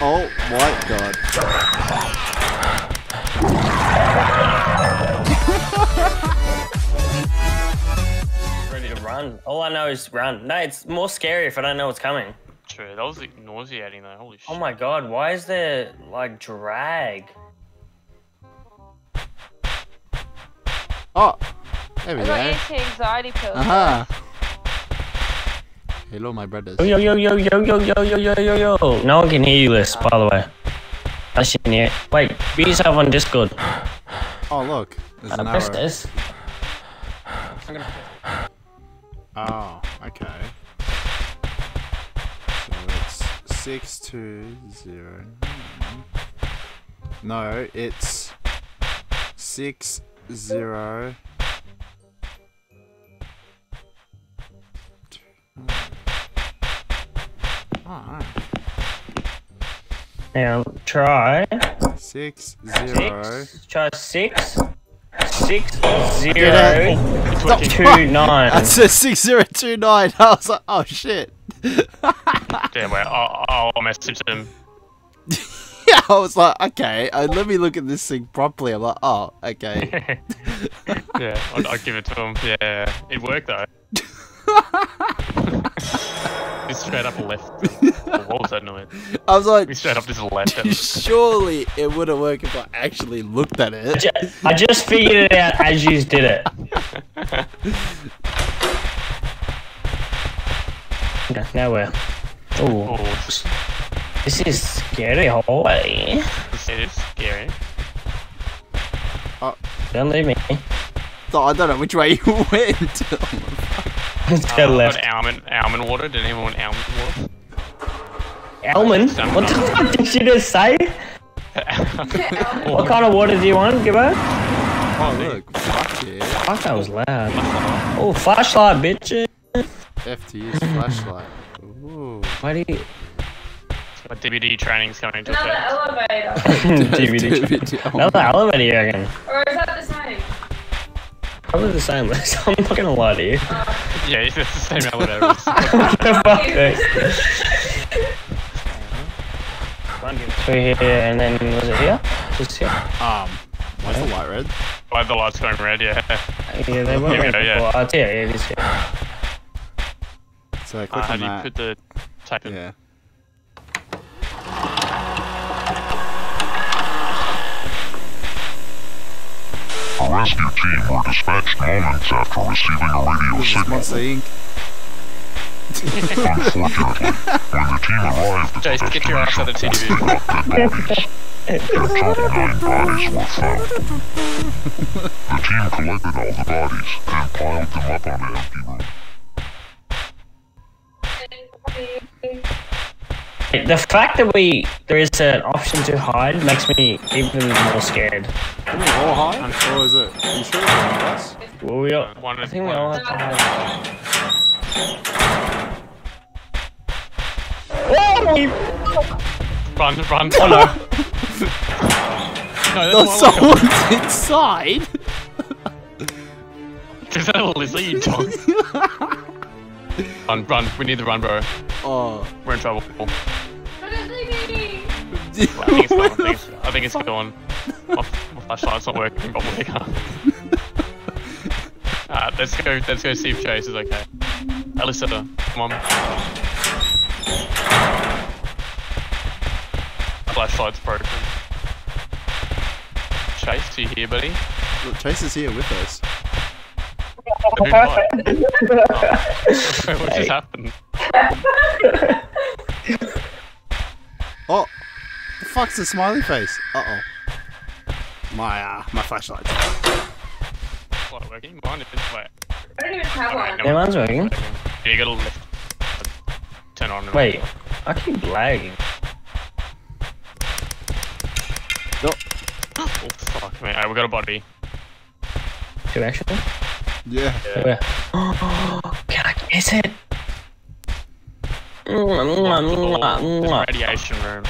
Oh my god. Ready to run. All I know is run. No, it's more scary if I don't know what's coming. True, that was like, nauseating though. Holy oh shit. Oh my god, why is there like drag? Oh, there we I got go. into anxiety pills. Aha. Hello, my brothers. Yo yo yo yo yo yo yo yo yo yo. No one can hear you, Liz. By the way. I should hear. Wait, be yourself on Discord. Oh, look. There's Uh, an press arrow. this. Oh, okay. So it's six two zero. No, it's six zero. Alright. Now try Six zero. six. Try six. Six Get zero two nine. That says six zero two nine. I was like, oh shit. Yeah, wait, I'll, I'll message them. Yeah, I was like, okay, uh, let me look at this thing properly. I'm like, oh, okay. yeah, I'll, I'll give it to him. Yeah, it worked though. It's straight up left. Oh, what was that noise? I was like, We straight up just left it. surely it wouldn't work if I actually looked at it. Ju- I just figured it out as you did it. Okay, now we're. Ooh, Oh, this is scary hallway. this is scary. Uh, don't leave me. So I don't know which way you went. Oh Let's Uh, go I've left. got almond, almond water. Did anyone want almond water? Almond? What the fuck did you just say? What kind of water do you want, Gibbo? oh look, fuck yeah. Fuck, that was loud. Oh, flashlight, bitch. FT's flashlight. Ooh. Why do you. My DBD training's coming to Another effect. elevator. DVD. DVD. Oh Another elevator, you reckon? Or is that the same? Probably the same list. I'm not gonna lie to you. Yeah, it's the same elevator. as- what fuck, dude? One, two, three here, and then was it here? Just here? Um, why's the light red? Why the lights going red? Yeah. Yeah, they weren't red go, yeah. before. Oh, it's here, yeah, it is here. So Uh, click how on do you put the type in? Yeah. The rescue team were dispatched moments after receiving a radio This signal. Unfortunately, when the team arrived at the Jace, get your ass out of the TV. they got dead bodies. In total, nine bodies were found. The team collected all the bodies and piled them up on the empty room. The fact that we there is an option to hide makes me even more scared. Can we all hide? Or is it? Are you sure it's one of us? Well, we all, One I is- think we all have to hide. Oh! Run, run. Oh no! no, No, that's one someone's inside! Is that a lizard, you dog? run, run. We need the run, bro. Oh. We're in trouble. I think it's gone. I think it's, I think it's gone. My, my flashlight's not working, can't. Uh, let's go. Let's go see if Chayse is okay. Alyssa, come on. Flashlight's broken. Chayse, do you hear, buddy? Look, Chayse is here with us. Who died? Oh. what just happened? Oh! The fuck's the smiley face? Uh oh. My, uh, my flashlight. What, working? Mine is wait. I don't even have Alright, one. no Yeah, mine's working. Yeah, you gotta lift. Turn on. and- Wait, I keep lagging. Oh, Oh fuck, man. Alright, we got a body. Do actually? Yeah. Where? Can I guess it? Radiation room.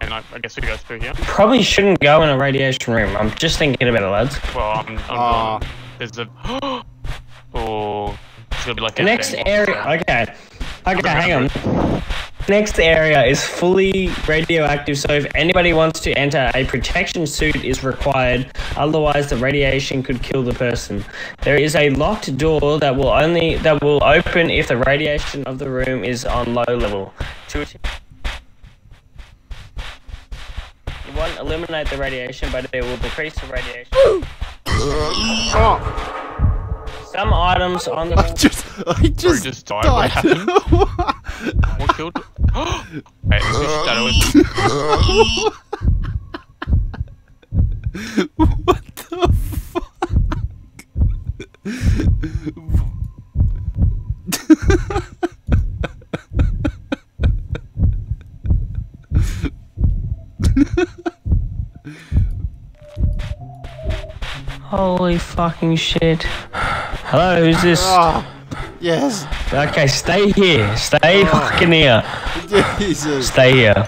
And I, I guess we go through here. Probably shouldn't go in a radiation room. I'm just thinking about it, lads. Well, I'm. I'm Ah. There's a. oh. It's gonna be like The a next area. Okay. Okay, hang on. Next area is fully radioactive, so if anybody wants to enter, a protection suit is required. Otherwise, the radiation could kill the person. There is a locked door that will only that will open if the radiation of the room is on low level. To it- it won't eliminate the radiation, but it will decrease the radiation. Oh, Some items on the I just, I just, just died. What happened? What killed? Wait, is this shadow what the fuck? Holy fucking shit. Hello, who's this? Ah, yes, Okay, stay here. Stay fucking here. Jesus. Stay here.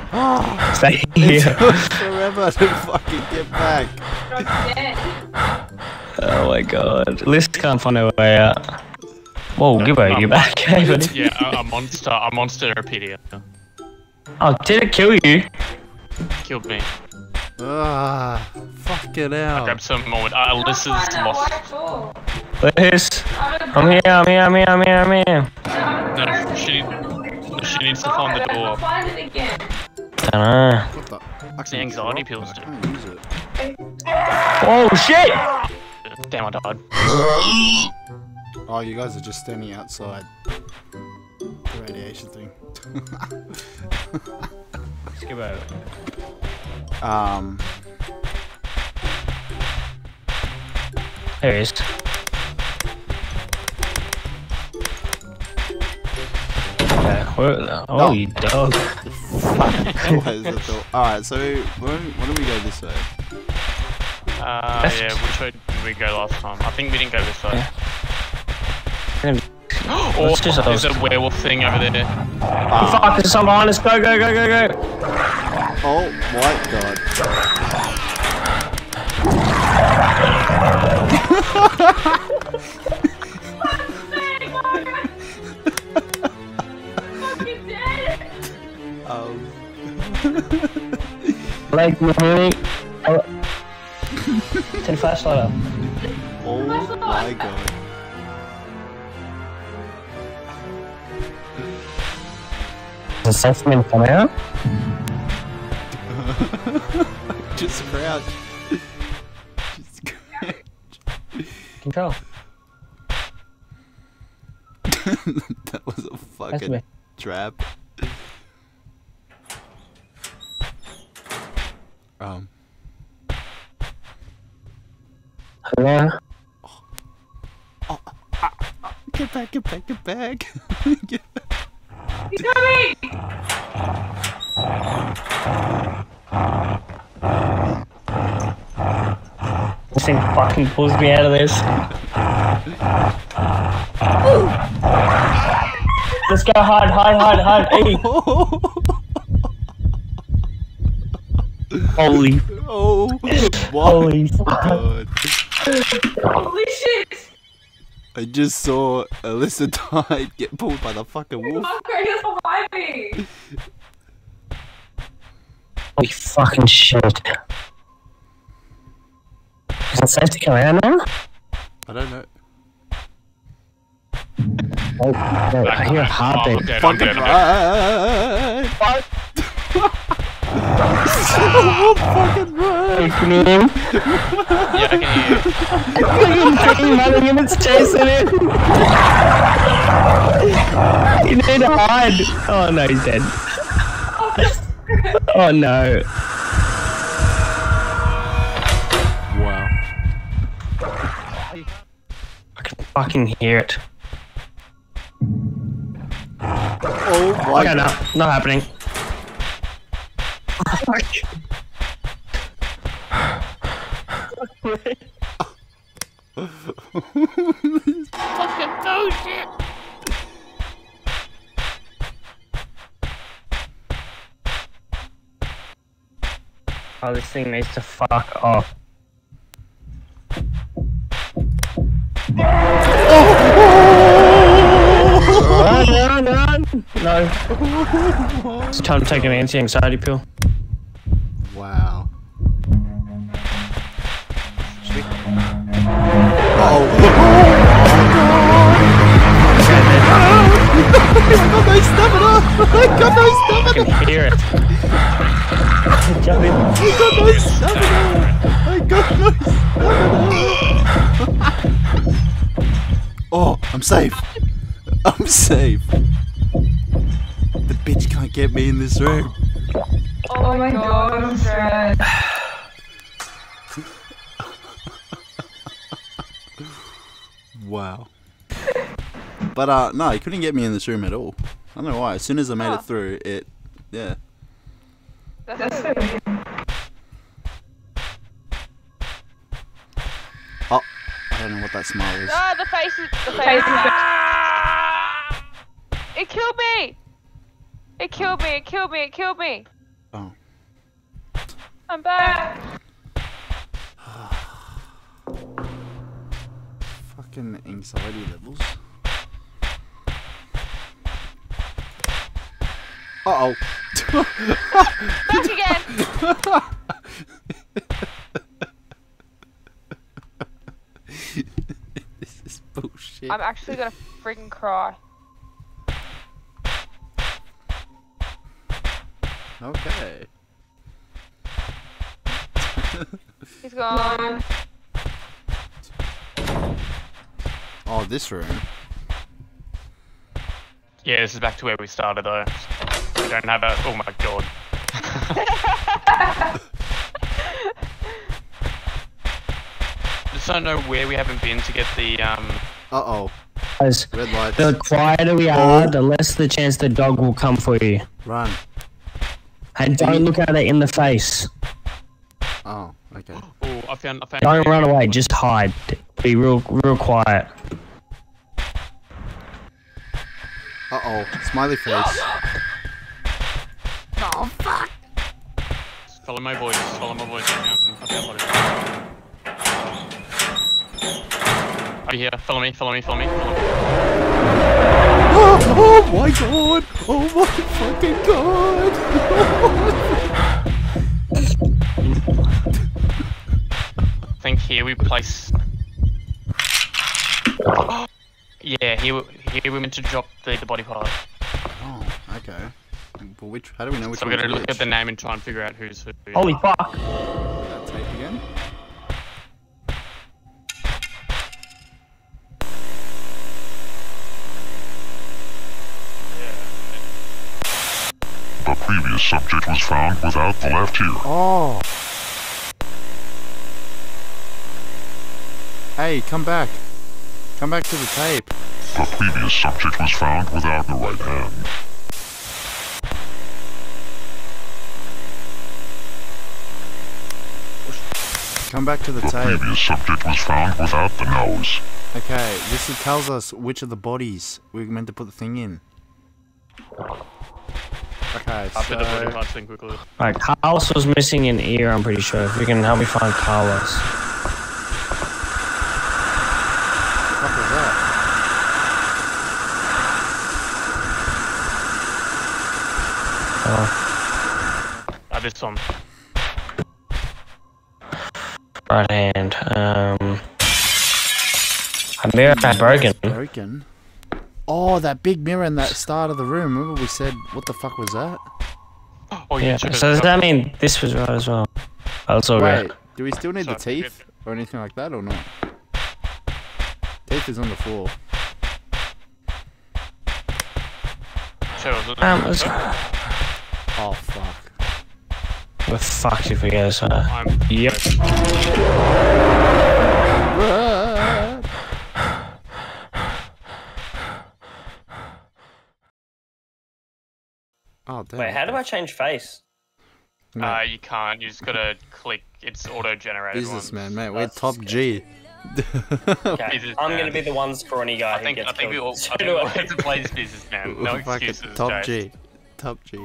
Stay here. took forever to fucking get back. Oh my god. Liz can't find her way out. Whoa, give her, get back. Hey, buddy. yeah, a, a monster, a monster Pedia Oh, did it kill you? killed me. Ah, fucking hell. Grab some more. Uh, Alyssa's Find that lost. Liz, I'm I'm here, I'm here, I'm here, I'm here, I'm here. No, she, no, she needs to find the door. Find it again. I don't know. What the? I the anxiety drop pills it, do. I can't use it. Oh shit! Damn, I died. Oh, you guys are just standing outside the radiation thing. Skip over. um, There he is. Okay, where, oh, you dog. close the door. Alright, so when, when do we go this way? Uh, Left. yeah, which way did we go last time? I think we didn't go this way. Yeah. or Let's just- there's a werewolf thing over there. Fuck, there's some behind us. Go, go, go, go, go. Oh my god. Fucking Um, Like, mommy. Oh. Turn flashlight up. oh my god. Does the Safeman come out? Just crouch. Just crouch. Control. that was a fucking trap. Um, Yeah. get back, get back, get back. get back. He's coming. This thing fucking pulls me out of this. Let's go hide, hide, hide, hide. Hey. Holy, oh my holy god. Holy shit. I just saw Alyssa die get pulled by the fucking wolf. Fucker, he's surviving. Holy fucking shit. Is it safe to come out now? I don't know. Oh, no, I hear a I'm heartbeat. dead, I'm Fucking dead, I'm dead. run! Oh, fucking run! Can you hear him? Yeah, I can hear you. Fucking and it's chasing him. You need to hide. Oh no, he's dead. Oh no. Wow. I can fucking hear it. Oh my Okay, no, not happening. Oh, this thing needs to fuck off. Run, run, run! No. It's time to take an anti-anxiety pill. I got no stamina! I got no I can hear it. Jump in. I got no stamina! I got no stamina! oh, I'm safe. I'm safe. The bitch can't get me in this room. Oh my god, I'm stressed. But uh no, he couldn't get me in this room at all. I don't know why. As soon as I made Huh. it through, it yeah. That's so weird. Oh, I don't know what that smile is. Ah, the face is the face. Face is- Ah! It killed me. It killed me. It killed me. It killed me. Oh. I'm back. Fucking anxiety levels. Uh oh. Back again. this is bullshit. I'm actually gonna freaking cry. Okay. He's gone. Oh, this room. Yeah, this is back to where we started though. We don't have a. Oh my god. Just don't know where we haven't been to get the um. Uh oh. Guys, Red lights. the quieter we are, the less the chance the dog will come for you. Run. And don't look at it in the face. Oh, okay. Oh, I found. I found. Don't run away. Just hide. Be real, real quiet. Uh oh. Smiley face. Follow my voice. Follow my voice. I found- I found what it is. Are you here? Follow me. Follow me. Follow me. Follow me. Oh, oh my god! Oh my fucking god! I think here we place. yeah, here, we- here we're meant to drop the, the body part. Oh, okay. But which? How do we know which So we're gonna look which? at the name and try and figure out who's who. Holy fuck. That tape again. The previous subject was found without the left ear. Oh. Hey, come back. Come back to the tape. The previous subject was found without the right hand. Come back to the The tape. previous subject was found without the nose. Okay, this tells us which of the bodies we're meant to put the thing in. Okay, I'll put the body so... thing quickly. Alright, Carlos was missing an ear, I'm pretty sure. If you can help me find Carlos. What was that? Oh, Uh, this one. Right hand. Um. A mirror had broken. Broken? Oh, that big mirror in that start of the room. Remember we said, what the fuck was that? Oh, you Yeah, so does that mean this was right as well? Oh, it's all Wait, right. do we still need the teeth? Or anything like that, or not? Teeth is on the floor. Sure, was it- Um, it's, Oh, fuck. We're fucked if we go so. I'm. Yep. Oh, damn. Wait, how do I change face? Uh, you can't. You just gotta click. It's auto-generated. Businessman, ones. mate. We're That's top G. okay. I'm man. gonna be the one scrawny guy I who think. gets I think we all. killed. I think we all have to play this business, man. No excuses. top guys. G. Top G.